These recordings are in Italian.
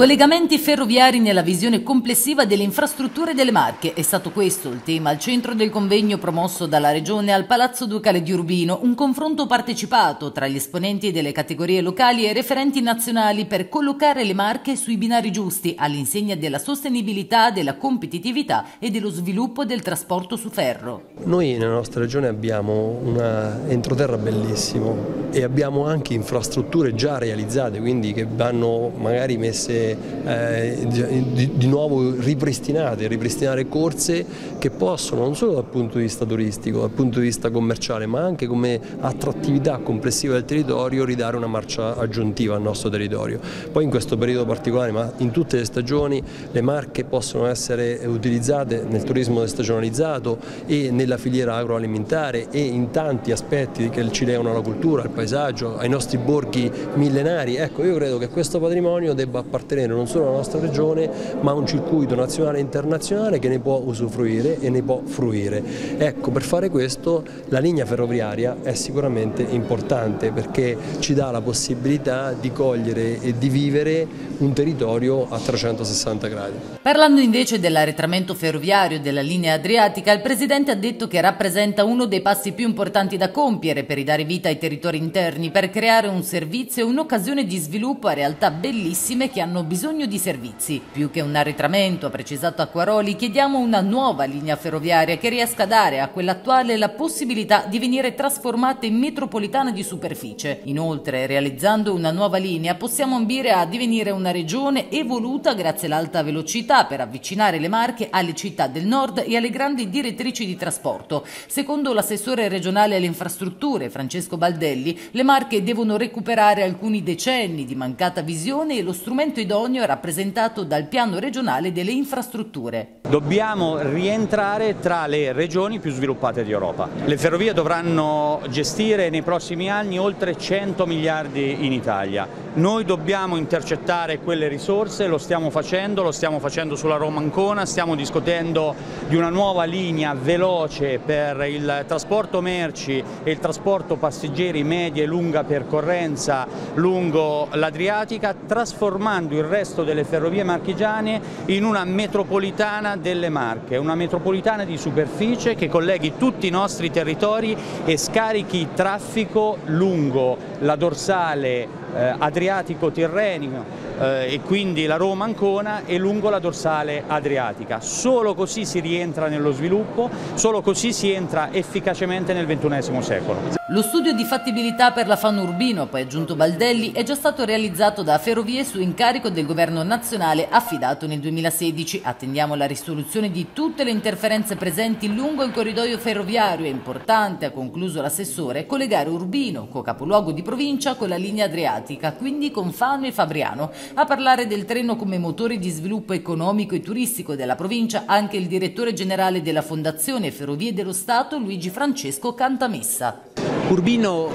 Collegamenti ferroviari nella visione complessiva delle infrastrutture delle Marche è stato questo il tema al centro del convegno promosso dalla Regione al Palazzo Ducale di Urbino, un confronto partecipato tra gli esponenti delle categorie locali e referenti nazionali per collocare le Marche sui binari giusti all'insegna della sostenibilità, della competitività e dello sviluppo del trasporto su ferro. Noi nella nostra regione abbiamo un entroterra bellissimo e abbiamo anche infrastrutture già realizzate, quindi che vanno magari messe eh, di, di, nuovo ripristinate, ripristinare corse che possono non solo dal punto di vista turistico, dal punto di vista commerciale, ma anche come attrattività complessiva del territorio ridare una marcia aggiuntiva al nostro territorio. Poi in questo periodo particolare, ma in tutte le stagioni, le marche possono essere utilizzate nel turismo stagionalizzato e nella filiera agroalimentare e in tanti aspetti che ci legano alla cultura, al paesaggio, ai nostri borghi millenari. Ecco, io credo che questo patrimonio debba appartenere sostenere non solo la nostra regione ma un circuito nazionale e internazionale che ne può usufruire e ne può fruire. Ecco, per fare questo la linea ferroviaria è sicuramente importante perché ci dà la possibilità di cogliere e di vivere un territorio a 360 gradi. Parlando invece dell'arretramento ferroviario della linea adriatica, il Presidente ha detto che rappresenta uno dei passi più importanti da compiere per ridare vita ai territori interni, per creare un servizio e un'occasione di sviluppo a realtà bellissime che hanno bisogno di servizi. Più che un arretramento, ha precisato Acquaroli, chiediamo una nuova linea ferroviaria che riesca a dare a quella attuale la possibilità di venire trasformata in metropolitana di superficie. Inoltre, realizzando una nuova linea, possiamo ambire a divenire una regione evoluta grazie all'alta velocità per avvicinare le Marche alle città del nord e alle grandi direttrici di trasporto. Secondo l'assessore regionale alle infrastrutture, Francesco Baldelli, le Marche devono recuperare alcuni decenni di mancata visione e lo strumento idoneo idoneo è rappresentato dal piano regionale delle infrastrutture. Dobbiamo rientrare tra le regioni più sviluppate di Europa. Le ferrovie dovranno gestire nei prossimi anni oltre 100 miliardi in Italia. Noi dobbiamo intercettare quelle risorse, lo stiamo facendo, lo stiamo facendo sulla Roma-Ancona, stiamo discutendo di una nuova linea veloce per il trasporto merci e il trasporto passeggeri media e lunga percorrenza lungo l'Adriatica, trasformando il resto delle ferrovie marchigiane in una metropolitana delle Marche, una metropolitana di superficie che colleghi tutti i nostri territori e scarichi traffico lungo la dorsale eh, Adriatico-Tirrenico eh, e quindi la Roma-Ancona e lungo la dorsale adriatica. Solo così si rientra nello sviluppo, solo così si entra efficacemente nel XXI secolo. Lo studio di fattibilità per la FAN Urbino, poi aggiunto Baldelli, è già stato realizzato da Ferrovie su incarico del governo nazionale affidato nel 2016. Attendiamo la risoluzione di tutte le interferenze presenti lungo il corridoio ferroviario. È importante, ha concluso l'assessore, collegare Urbino, co-capoluogo di provincia, con la linea adriatica, quindi con Fano e Fabriano. A parlare del treno come motore di sviluppo economico e turistico della provincia anche il direttore generale della Fondazione Ferrovie dello Stato Luigi Francesco Cantamessa. Urbino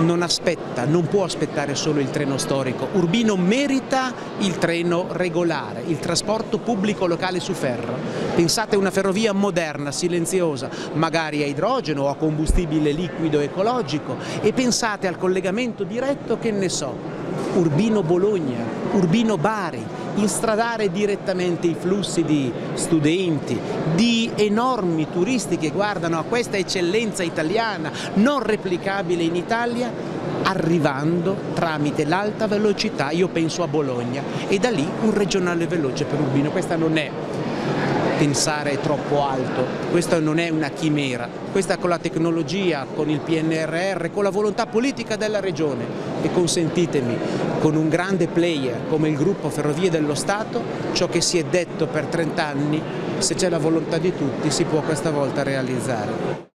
non aspetta, non può aspettare solo il treno storico, Urbino merita il treno regolare, il trasporto pubblico locale su ferro. Pensate a una ferrovia moderna, silenziosa, magari a idrogeno o a combustibile liquido ecologico e pensate al collegamento diretto che ne so, Urbino-Bologna, Urbino-Bari, instradare direttamente i flussi di studenti, di enormi turisti che guardano a questa eccellenza italiana non replicabile in Italia, arrivando tramite l'alta velocità, io penso a Bologna, e da lì un regionale veloce per Urbino. Questa non è pensare troppo alto, questa non è una chimera, questa con la tecnologia, con il PNRR, con la volontà politica della Regione. E consentitemi, con un grande player come il gruppo Ferrovie dello Stato, ciò che si è detto per 30 anni, se c'è la volontà di tutti si può questa volta realizzare.